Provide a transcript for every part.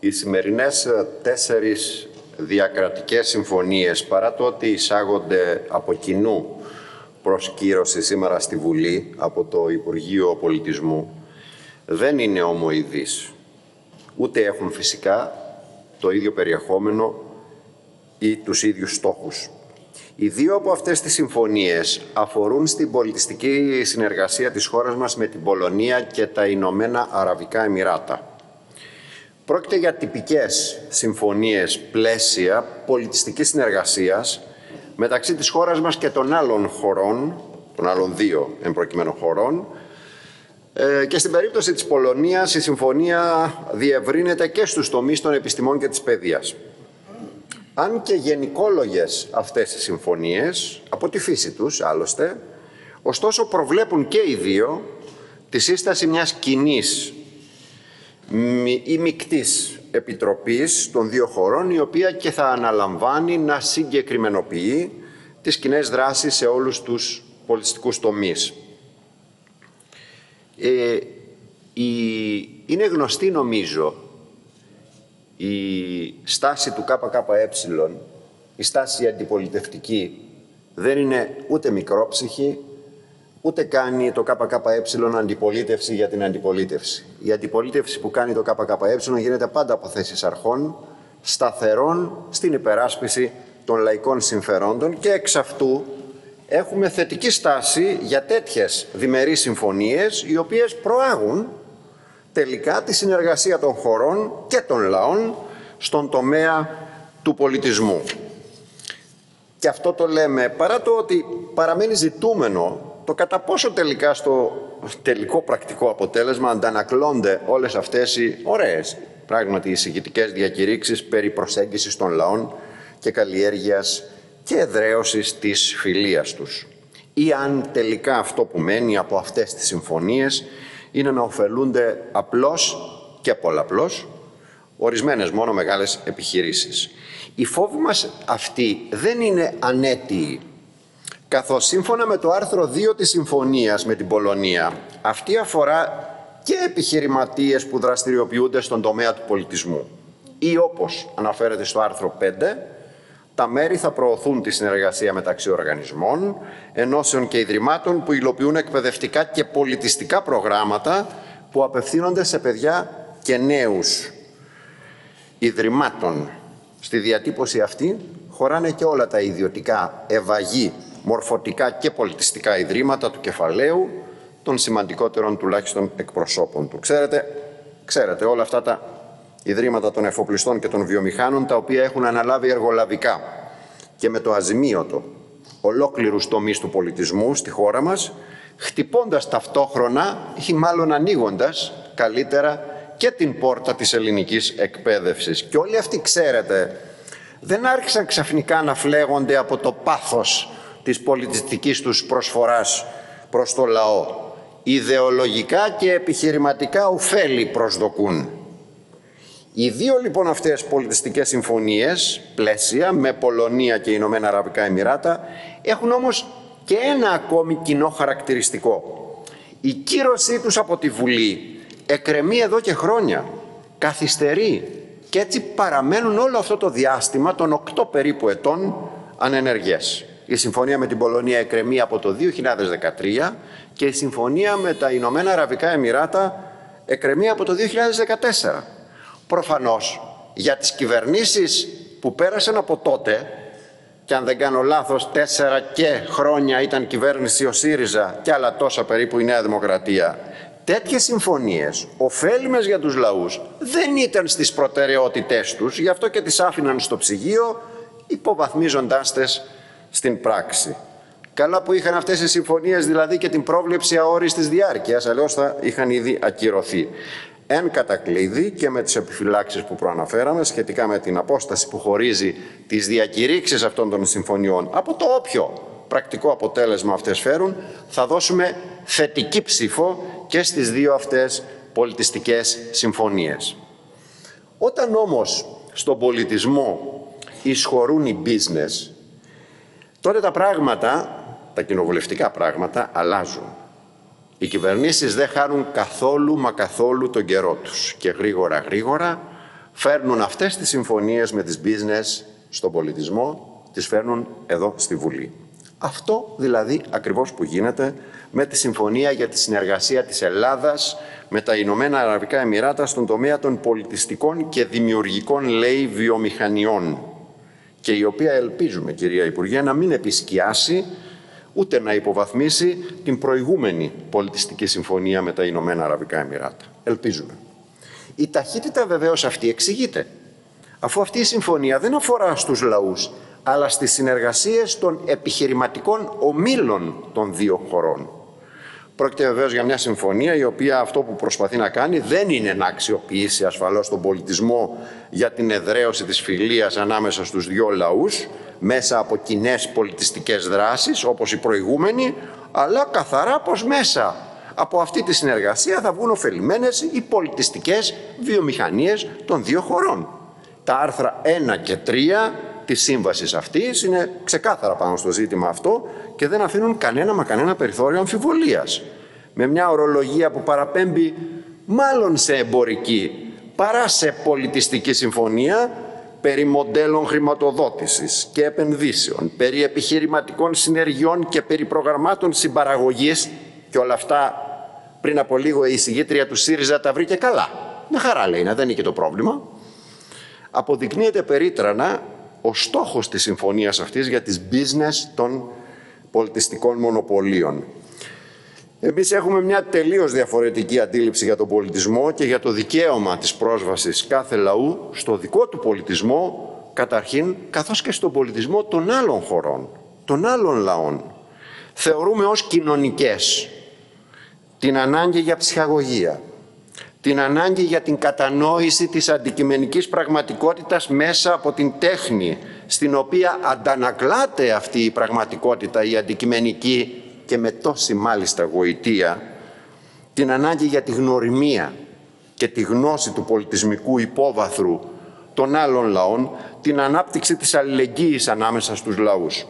Οι σημερινές ε, τέσσερις διακρατικές συμφωνίες, παρά το ότι εισάγονται από κοινού προς κύρωση σήμερα στη Βουλή από το Υπουργείο Πολιτισμού, δεν είναι ομοειδείς. Ούτε έχουν φυσικά το ίδιο περιεχόμενο ή τους ίδιους στόχους. Οι δύο από αυτές τις συμφωνίες αφορούν στην πολιτιστική συνεργασία της χώρας μας με την Πολωνία και τα Ηνωμένα Αραβικά Εμμυράτα. Πρόκειται για τυπικές συμφωνίες πλαίσια πολιτιστικής συνεργασίας μεταξύ της χώρας μας και των άλλων χωρών, των άλλων δύο εμπροκειμένων χωρών, ε, και στην περίπτωση της Πολωνίας η συμφωνία διευρύνεται και στους τομείς των επιστημών και της παιδείας. Αν και γενικόλογες αυτές οι συμφωνίες, από τη φύση τους άλλωστε, ωστόσο προβλέπουν και οι δύο τη σύσταση μιας κοινής ή μικτής επιτροπής των δύο χωρών, η οποία και θα αναλαμβάνει να συγκεκριμενοποιεί τις κοινέ δράσεις σε όλους τους πολιτιστικούς τομείς. Ε, είναι γνωστή νομίζω η στάση του ΚΚΕ, η στάση αντιπολιτευτική, δεν είναι ούτε μικρόψυχη, ούτε κάνει το ΚΚΕ αντιπολίτευση για την αντιπολίτευση. Η αντιπολίτευση που κάνει το ΚΚΕ γίνεται πάντα από θέσεις αρχών, σταθερών στην υπεράσπιση των λαϊκών συμφερόντων και εξ αυτού έχουμε θετική στάση για τέτοιες διμερείς συμφωνίες οι οποίες προάγουν τελικά τη συνεργασία των χωρών και των λαών στον τομέα του πολιτισμού. Και αυτό το λέμε παρά το ότι παραμένει ζητούμενο το κατά πόσο τελικά στο τελικό πρακτικό αποτέλεσμα αντανακλώνται όλες αυτές οι ωραίες πράγματι εισηγητικές διακηρύξεις περί προσέγγισης των λαών και καλλιέργειας και εδραίωσης της φιλίας τους. Ή αν τελικά αυτό που μένει από αυτές τις συμφωνίες είναι να ωφελούνται απλώς και πολλαπλώς ορισμένες μόνο μεγάλες επιχειρήσεις. Οι φόβοι μας αυτοί δεν είναι ανέτοιοι, καθώς σύμφωνα με το άρθρο 2 της συμφωνίας με την Πολωνία, αυτή αφορά και επιχειρηματίες που δραστηριοποιούνται στον τομέα του πολιτισμού. Ή όπως αναφέρεται στο άρθρο 5, τα μέρη θα προωθούν τη συνεργασία μεταξύ οργανισμών, ενώσεων και ιδρυμάτων που υλοποιούν εκπαιδευτικά και πολιτιστικά προγράμματα που απευθύνονται σε παιδιά και νέους ιδρυμάτων. Στη διατύπωση αυτή χωράνε και όλα τα ιδιωτικά ευαγή, μορφωτικά και πολιτιστικά ιδρύματα του κεφαλαίου των σημαντικότερων τουλάχιστον εκπροσώπων του. Ξέρετε, ξέρετε όλα αυτά τα ιδρύματα των εφοπλιστών και των βιομηχάνων, τα οποία έχουν αναλάβει εργολαβικά και με το αζημίωτο ολόκληρους τομείς του πολιτισμού στη χώρα μας, χτυπώντας ταυτόχρονα ή μάλλον ανοίγοντας καλύτερα και την πόρτα της ελληνικής εκπαίδευσης. Και όλοι αυτοί ξέρετε, δεν άρχισαν ξαφνικά να φλέγονται από το πάθος της πολιτιστικής τους προσφοράς προς το λαό. Ιδεολογικά και επιχειρηματικά ωφέλη προσδοκούν. Οι δύο λοιπόν αυτές πολιτιστικές συμφωνίες, πλαίσια, με Πολωνία και Ηνωμένα Αραβικά Εμμυράτα, έχουν όμως και ένα ακόμη κοινό χαρακτηριστικό. Η κύρωσή τους από τη Βουλή εκρεμεί εδώ και χρόνια, καθυστερεί και έτσι παραμένουν όλο αυτό το διάστημα των οκτώ περίπου ετών ανενεργές. Η συμφωνία με την Πολωνία εκρεμεί από το 2013 και η συμφωνία με τα Ηνωμένα Αραβικά Εμμυράτα εκρεμεί από το 2014. Προφανώς για τις κυβερνήσεις που πέρασαν από τότε και αν δεν κάνω λάθος τέσσερα και χρόνια ήταν κυβέρνηση ο ΣΥΡΙΖΑ και άλλα τόσα περίπου η Νέα Δημοκρατία τέτοιες συμφωνίες ωφέλιμες για τους λαούς δεν ήταν στις προτεραιότητές τους γι' αυτό και τις άφηναν στο ψυγείο υποβαθμίζοντάς τες στην πράξη. Καλά που είχαν αυτές οι συμφωνίες δηλαδή και την πρόβλεψη αόριστης διάρκειας αλλιώς θα είχαν ήδη ακυρωθεί εν κατακλείδη και με τις επιφυλάξεις που προαναφέραμε σχετικά με την απόσταση που χωρίζει τις διακηρύξεις αυτών των συμφωνιών από το όποιο πρακτικό αποτέλεσμα αυτές φέρουν, θα δώσουμε θετική ψήφο και στις δύο αυτές πολιτιστικές συμφωνίες. Όταν όμως στον πολιτισμό εισχωρούν οι business, τότε τα πράγματα, τα κοινοβουλευτικά πράγματα, αλλάζουν. Οι κυβερνήσεις δεν χάνουν καθόλου μα καθόλου τον καιρό τους και γρήγορα γρήγορα φέρνουν αυτές τις συμφωνίες με τις business στον πολιτισμό, τις φέρνουν εδώ στη Βουλή. Αυτό δηλαδή ακριβώς που γίνεται με τη Συμφωνία για τη Συνεργασία της Ελλάδας με τα Ηνωμένα Αραβικά Εμμυράτα στον τομέα των πολιτιστικών και δημιουργικών, λέει, βιομηχανιών και η οποία ελπίζουμε, κυρία Υπουργέ, να μην επισκιάσει ούτε να υποβαθμίσει την προηγούμενη πολιτιστική συμφωνία με τα Ηνωμένα Αραβικά Εμμυράτα. Ελπίζουμε. Η ταχύτητα βεβαίως αυτή εξηγείται, αφού αυτή η συμφωνία δεν αφορά στους λαούς, αλλά στις συνεργασίες των επιχειρηματικών ομίλων των δύο χωρών. Πρόκειται βεβαίως για μια συμφωνία η οποία αυτό που προσπαθεί να κάνει δεν είναι να αξιοποιήσει ασφαλώς τον πολιτισμό για την εδραίωση της φιλίας ανάμεσα στους δύο λαούς μέσα από κοινέ πολιτιστικές δράσεις όπως η προηγούμενη αλλά καθαρά πως μέσα από αυτή τη συνεργασία θα βγουν ωφελημένες οι πολιτιστικές βιομηχανίες των δύο χωρών. Τα άρθρα 1 και 3 της σύμβασης αυτής είναι ξεκάθαρα πάνω στο ζήτημα αυτό και δεν αφήνουν κανένα μα κανένα περιθώριο αμφιβολίας. Με μια ορολογία που παραπέμπει μάλλον σε εμπορική παρά σε πολιτιστική συμφωνία περί μοντέλων χρηματοδότησης και επενδύσεων, περί επιχειρηματικών συνεργειών και περί προγραμμάτων συμπαραγωγής και όλα αυτά πριν από λίγο η εισηγήτρια του ΣΥΡΙΖΑ τα βρήκε καλά. Μια χαρά λέει, να δεν είναι και το πρόβλημα. Αποδεικνύεται περίτρανα ο στόχος της συμφωνίας αυτής για τις business των πολιτιστικών μονοπωλίων. Εμείς έχουμε μια τελείως διαφορετική αντίληψη για τον πολιτισμό και για το δικαίωμα της πρόσβασης κάθε λαού στο δικό του πολιτισμό, καταρχήν, καθώς και στον πολιτισμό των άλλων χωρών, των άλλων λαών. Θεωρούμε ως κοινωνικές την ανάγκη για ψυχαγωγία, την ανάγκη για την κατανόηση της αντικειμενικής πραγματικότητας μέσα από την τέχνη, στην οποία αντανακλάται αυτή η πραγματικότητα, η αντικειμενική και με τόση μάλιστα γοητεία, την ανάγκη για τη γνωριμία και τη γνώση του πολιτισμικού υπόβαθρου των άλλων λαών, την ανάπτυξη της αλληλεγγύης ανάμεσα στους λαούς.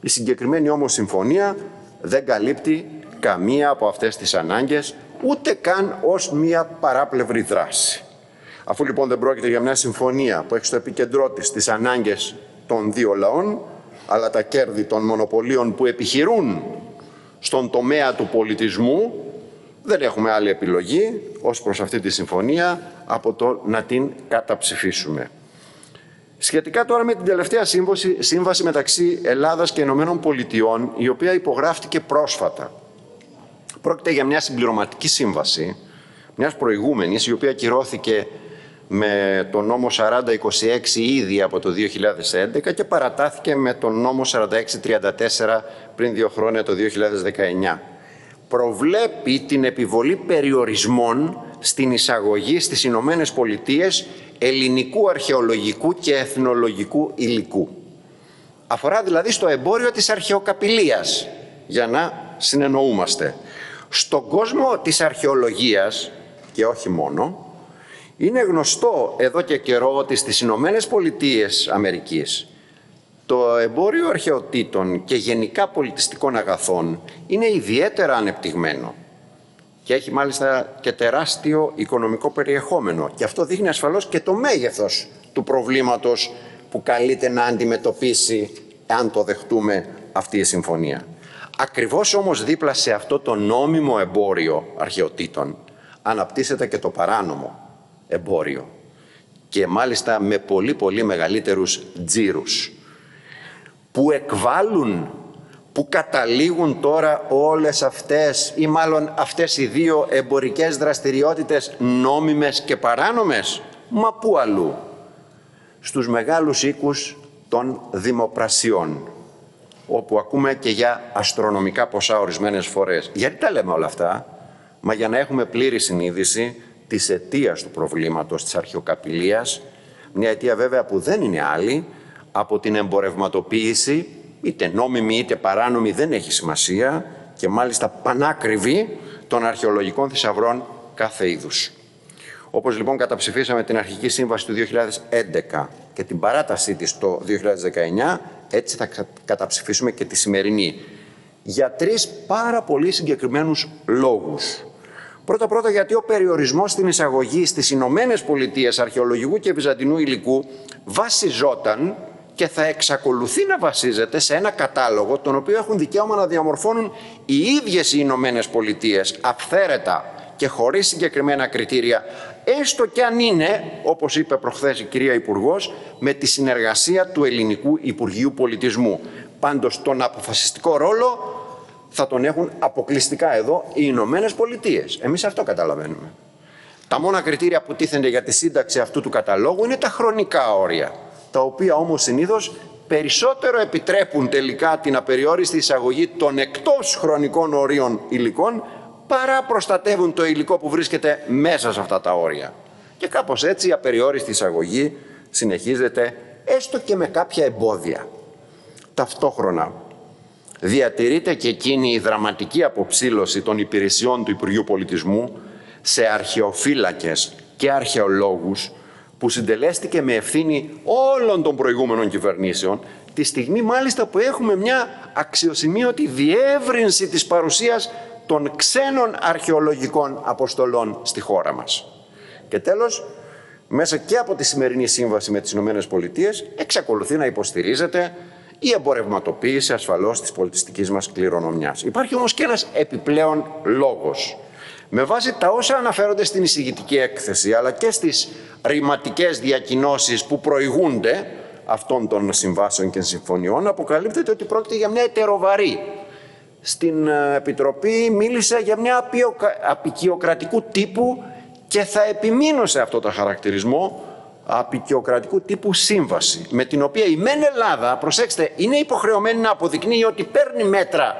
Η συγκεκριμένη όμως συμφωνία δεν καλύπτει καμία από αυτές τις ανάγκες, ούτε καν ως μία παράπλευρη δράση. Αφού λοιπόν δεν πρόκειται για μια συμφωνία που έχει στο επίκεντρό της τις ανάγκες των δύο λαών, αλλά τα κέρδη των μονοπωλίων που επιχειρούν στον τομέα του πολιτισμού, δεν έχουμε άλλη επιλογή ως προς αυτή τη συμφωνία από το να την καταψηφίσουμε. Σχετικά τώρα με την τελευταία σύμβαση, σύμβαση μεταξύ Ελλάδας και Ηνωμένων Πολιτειών, η οποία υπογράφτηκε πρόσφατα. Πρόκειται για μια συμπληρωματική σύμβαση, μιας προηγούμενης, η οποία κυρώθηκε με τον νόμο 4026 ήδη από το 2011 και παρατάθηκε με τον νόμο 4634 πριν δύο χρόνια το 2019. Προβλέπει την επιβολή περιορισμών στην εισαγωγή στις Ηνωμένες Πολιτείες ελληνικού αρχαιολογικού και εθνολογικού υλικού. Αφορά δηλαδή στο εμπόριο της αρχαιοκαπηλείας, για να συνεννοούμαστε. Στον κόσμο της αρχαιολογίας, και όχι μόνο, είναι γνωστό εδώ και καιρό ότι στις Ηνωμένες Πολιτείες Αμερικής το εμπόριο αρχαιοτήτων και γενικά πολιτιστικών αγαθών είναι ιδιαίτερα ανεπτυγμένο και έχει μάλιστα και τεράστιο οικονομικό περιεχόμενο. Και αυτό δείχνει ασφαλώς και το μέγεθος του προβλήματος που καλείται να αντιμετωπίσει, αν το δεχτούμε, αυτή η συμφωνία. Ακριβώς όμως δίπλα σε αυτό το νόμιμο εμπόριο αρχαιοτήτων αναπτύσσεται και το παράνομο εμπόριο και μάλιστα με πολύ πολύ μεγαλύτερους τζίρους που εκβάλλουν, που καταλήγουν τώρα όλες αυτές ή μάλλον αυτές οι δύο εμπορικές δραστηριότητες νόμιμες και παράνομες. Μα πού αλλού; Στους μεγάλους οίκους των δημοπρασιών όπου ακούμε και για αστρονομικά ποσά ορισμένες φορές. Γιατί τα λέμε όλα αυτά, μα για να έχουμε πλήρη συνείδηση της αιτίας του προβλήματος της αρχαιοκαπηλείας, μια αιτία βέβαια που δεν είναι άλλη από την εμπορευματοποίηση, είτε νόμιμη είτε παράνομη δεν έχει σημασία και μάλιστα πανάκριβη των αρχαιολογικών θησαυρών κάθε είδους. Όπως λοιπόν καταψηφίσαμε την αρχική σύμβαση του 2011 και την παράτασή της το 2019, έτσι θα καταψηφίσουμε και τη σημερινή. Για τρεις πάρα πολύ συγκεκριμένους λόγους. Πρώτα-πρώτα γιατί ο περιορισμός στην εισαγωγή στις Ηνωμένες Πολιτείες αρχαιολογικού και βυζαντινού υλικού βασιζόταν και θα εξακολουθεί να βασίζεται σε ένα κατάλογο τον οποίο έχουν δικαίωμα να διαμορφώνουν οι ίδιες οι Ηνωμένες Πολιτείες αυθαίρετα και χωρίς συγκεκριμένα κριτήρια έστω και αν είναι, όπως είπε προχθές η κυρία Υπουργός, με τη συνεργασία του Ελληνικού Υπουργείου Πολιτισμού. Πάντως τον αποφασιστικό ρόλο θα τον έχουν αποκλειστικά εδώ οι Ηνωμένε Πολιτείες. Εμείς αυτό καταλαβαίνουμε. Τα μόνα κριτήρια που τίθενται για τη σύνταξη αυτού του καταλόγου είναι τα χρονικά όρια, τα οποία όμως συνήθως περισσότερο επιτρέπουν τελικά την απεριόριστη εισαγωγή των εκτός χρονικών ορίων υλικών παρά προστατεύουν το υλικό που βρίσκεται μέσα σε αυτά τα όρια. Και κάπως έτσι η απεριόριστη εισαγωγή συνεχίζεται έστω και με κάποια εμπόδια. Ταυτόχρονα διατηρείται και εκείνη η δραματική αποψήλωση των υπηρεσιών του Υπουργείου Πολιτισμού σε αρχαιοφύλακες και αρχαιολόγους που συντελέστηκε με ευθύνη όλων των προηγούμενων κυβερνήσεων τη στιγμή μάλιστα που έχουμε μια αξιοσημείωτη διεύρυνση της παρουσίας των ξένων αρχαιολογικών αποστολών στη χώρα μας. Και τέλος, μέσα και από τη σημερινή σύμβαση με τις Ηνωμένες Πολιτείες εξακολουθεί να υποστηρίζεται η εμπορευματοποίηση ασφαλώς της πολιτιστικής μας κληρονομιάς. Υπάρχει όμως και ένας επιπλέον λόγος. Με βάση τα όσα αναφέρονται στην εισηγητική έκθεση αλλά και στις ρηματικές διακοινώσεις που προηγούνται αυτών των συμβάσεων και συμφωνιών αποκαλύπτεται ότι πρόκειται για μια ετεροβαρή στην ε, Επιτροπή μίλησε για μια απεικιοκρατικού τύπου και θα επιμείνω σε αυτό το χαρακτηρισμό απεικιοκρατικού τύπου σύμβαση με την οποία η ΜΕΝ Ελλάδα, προσέξτε, είναι υποχρεωμένη να αποδεικνύει ότι παίρνει μέτρα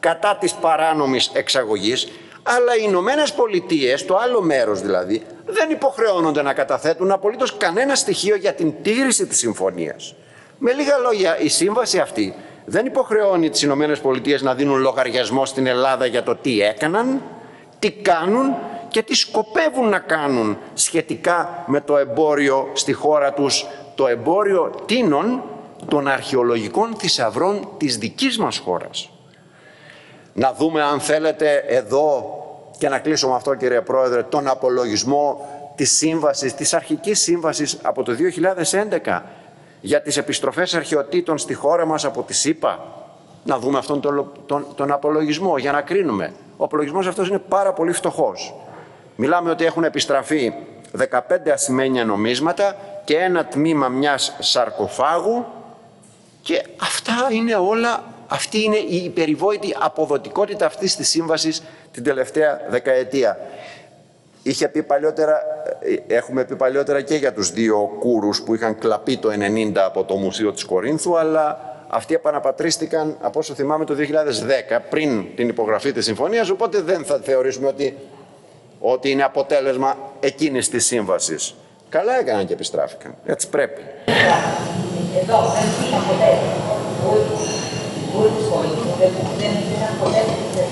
κατά της παράνομης εξαγωγής αλλά οι Ηνωμένε Πολιτείε, το άλλο μέρος δηλαδή, δεν υποχρεώνονται να καταθέτουν απολύτως κανένα στοιχείο για την τήρηση της συμφωνίας. Με λίγα λόγια, η σύμβαση αυτή δεν υποχρεώνει τις Ηνωμένες Πολιτείες να δίνουν λογαριασμό στην Ελλάδα για το τι έκαναν, τι κάνουν και τι σκοπεύουν να κάνουν σχετικά με το εμπόριο στη χώρα τους, το εμπόριο τίνων των αρχαιολογικών θησαυρών της δικής μας χώρας. Να δούμε αν θέλετε εδώ και να κλείσω με αυτό κύριε Πρόεδρε τον απολογισμό της σύμβασης, της αρχικής σύμβασης από το 2011 για τις επιστροφές αρχαιοτήτων στη χώρα μας από τη ΣΥΠΑ. Να δούμε αυτόν τον, τον, τον απολογισμό για να κρίνουμε. Ο απολογισμός αυτός είναι πάρα πολύ φτωχός. Μιλάμε ότι έχουν επιστραφεί 15 ασημένια νομίσματα και ένα τμήμα μιας σαρκοφάγου και αυτά είναι όλα, αυτή είναι η περιβόητη αποδοτικότητα αυτής της σύμβασης την τελευταία δεκαετία. Είχε πει παλιότερα, ε, έχουμε πει παλιότερα και για τους δύο κούρους που είχαν κλαπεί το 90 από το Μουσείο της Κορίνθου, αλλά αυτοί επαναπατρίστηκαν, από όσο θυμάμαι, το 2010, πριν την υπογραφή της συμφωνίας, οπότε δεν θα θεωρήσουμε ότι, ότι είναι αποτέλεσμα εκείνης της σύμβασης. Καλά έκαναν και επιστράφηκαν. Έτσι πρέπει. Εδώ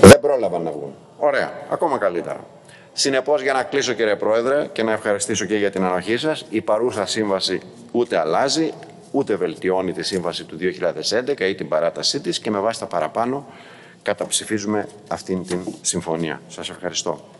δεν πρόλαβαν να βγουν. Ωραία. Ακόμα καλύτερα. Συνεπώς, για να κλείσω κύριε Πρόεδρε και να ευχαριστήσω και για την ανοχή σας, η παρούσα σύμβαση ούτε αλλάζει, ούτε βελτιώνει τη σύμβαση του 2011 ή την παράτασή της και με βάση τα παραπάνω καταψηφίζουμε αυτήν την συμφωνία. Σας ευχαριστώ.